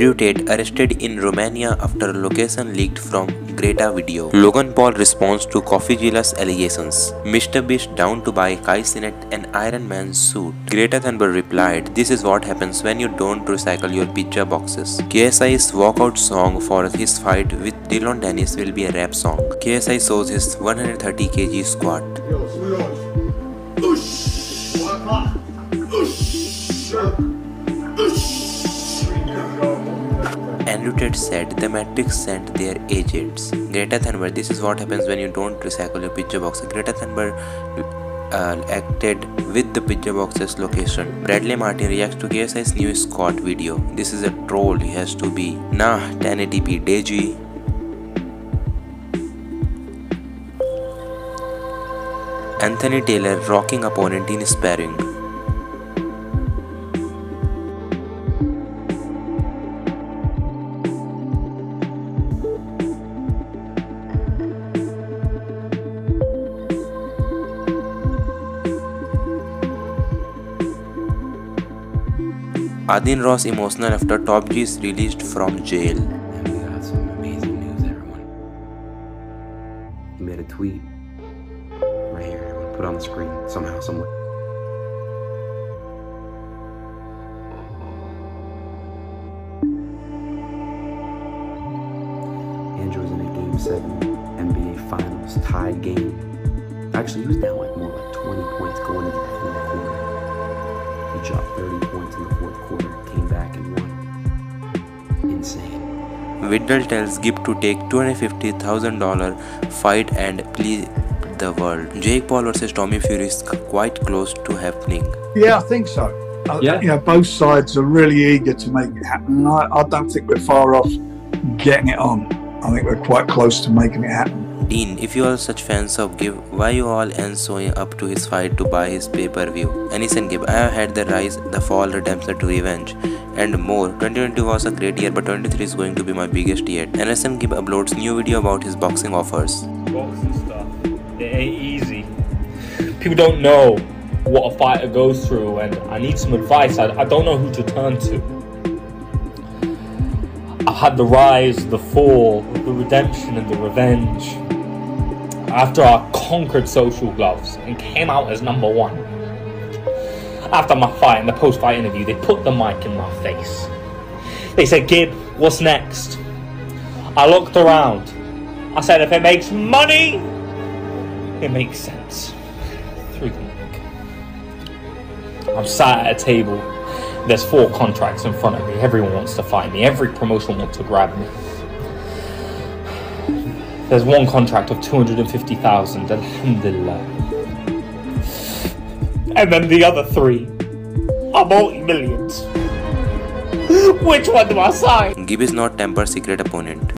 Andrew arrested in Romania after location leaked from Greta video. Logan Paul responds to CoffeeZilla's allegations. Mr. Beast down to buy Kai Cenat an Iron Man suit. Greta Thunberg replied, This is what happens when you don't recycle your pizza boxes. KSI's walkout song for his fight with Dillon Danis will be a rap song. KSI shows his 130 kg squat. Andrew Tate said the Matrix sent their agents. Greta Thunberg, this is what happens when you don't recycle your picture box. Greta Thunberg uh, acted with the picture box's location. Bradley Martin reacts to KSI's new Scott video. This is a troll, he has to be. Nah, 1080p Deji. Anthony Taylor rocking opponent in sparring. Adin Ross emotional after Top G is released from jail. And we got some amazing news, everyone. He made a tweet. Right here, everyone. Put on the screen somehow, somewhere. Andrew's in a game seven NBA Finals tied game. Actually, he was down like more like 20 points going into. He dropped 30 points in the fourth quarter, came back and won. Insane. Vidal tells Gib to take $250,000 fight and please the world. Jake Paul versus Tommy Fury is quite close to happening. Yeah, I think so. I, Yeah. You know, both sides are really eager to make it happen. I, I don't think we're far off getting it on. I think we're quite close to making it happen. Dean, if you are such fans of Gib, why you all and showing up to his fight to buy his pay-per-view? AnEsonGib, I have had the rise, the fall, redemption to revenge, and more. 2020 was a great year, but 23 is going to be my biggest yet. AnEsonGib uploads new video about his boxing offers. boxing stuff. It ain't easy. People don't know what a fighter goes through, and I need some advice. I, I don't know who to turn to. I've had the rise, the fall, the redemption, and the revenge. After I conquered social gloves and came out as number one. After my fight in the post fight interview, they put the mic in my face. They said, Gib, what's next? I looked around. I said, if it makes money, it makes sense. Through the mic. I'm sat at a table. There's four contracts in front of me. Everyone wants to fight me. Every promotion wants to grab me. There's one contract of 250,000, alhamdulillah. And then the other three are multi-millions. Which one do I sign? Gib is not Temper's secret opponent.